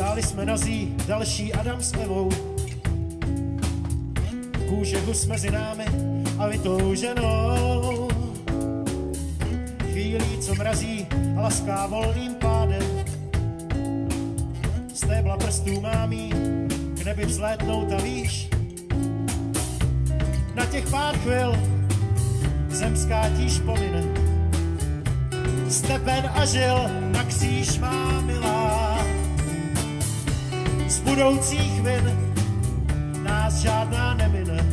jsme nazí další Adam s Evou. Kůže hus mezi námi a vytou ženou. Chvílí, co mrazí a laská volným pádem. Stébla prstů mámí, k nebi vzlétnout a víš. Na těch pár chvil zemská tíž pomine. Stepen a žil na kříž má milá. Z budoucích vin nás žádná nemine.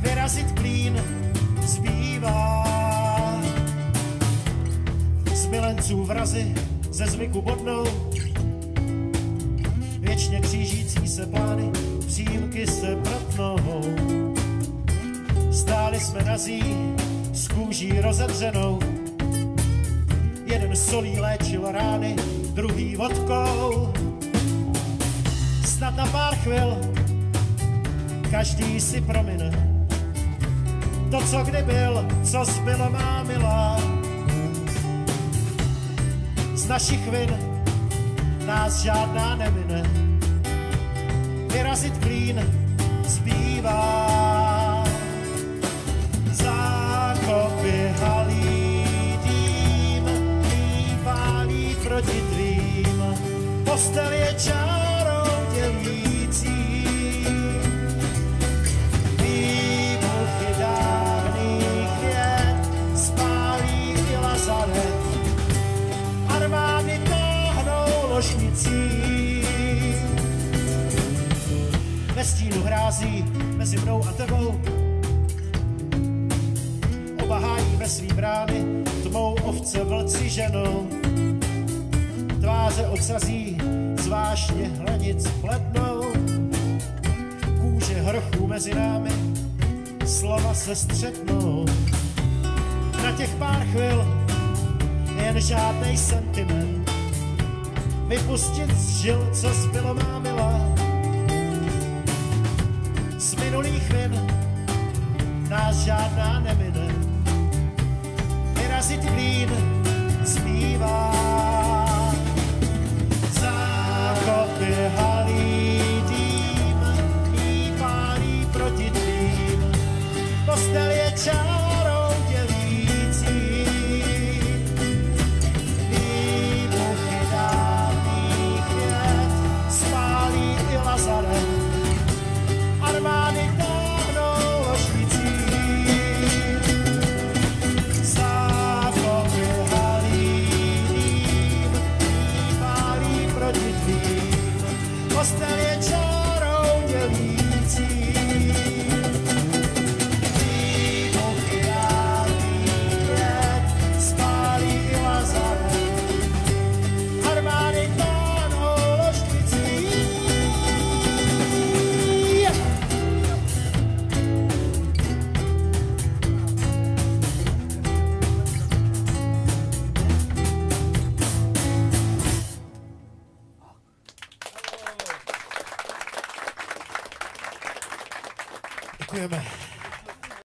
Vyrazit klín zbývá. Z milenců vrazy ze zvyku bodnou. Věčně křížící se plány, přímky se protnou. Stáli jsme nazí s kůží rozedřenou. Jeden solí léčil rány, druhý vodkou. Snad na pár chvil každý si promine. To, co kdy byl, co zbylo má milá. Z našich vin nás žádná nemine. Vyrazit klín zbývá. Zákopy halí dým, pálí proti tvým. Postel je čárou ložnicí. Ve stínu hrází mezi mnou a tebou Oba hájíme svý brány, tmou ovce vlci ženou. Tváře odsazí, zvláštně hranic pletnou. Kůže hrochů mezi námi, slova se střetnou. Na těch pár chvil jen žádnej sentiment. Vypustit z žil, co zbylo má milá. Z minulých vin nás žádná nemine. Vyrazit klín zbývá. Zákopy halí dým, jí pálí proti tvým. Postel je čárou Postel je 同学们。